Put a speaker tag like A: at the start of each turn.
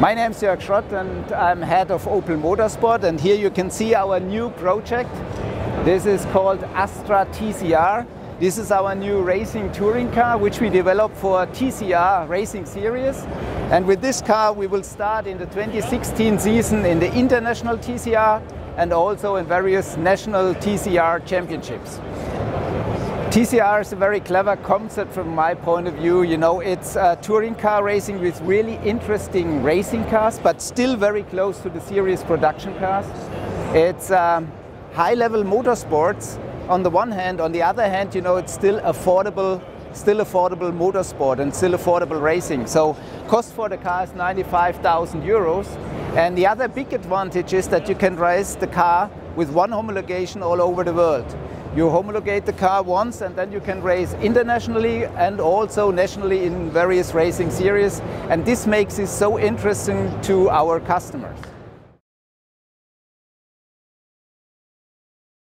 A: My name is Jörg Schrott and I'm head of Opel Motorsport and here you can see our new project. This is called Astra TCR. This is our new racing touring car which we developed for TCR Racing Series. And with this car we will start in the 2016 season in the international TCR and also in various national TCR championships. TCR is a very clever concept from my point of view. You know, it's touring car racing with really interesting racing cars, but still very close to the series production cars. It's um, high-level motorsports on the one hand. On the other hand, you know, it's still affordable, still affordable motorsport and still affordable racing. So, cost for the car is 95,000 euros. And the other big advantage is that you can race the car with one homologation all over the world. You homologate the car once and then you can race internationally and also nationally in various racing series. And this makes it so interesting to our customers.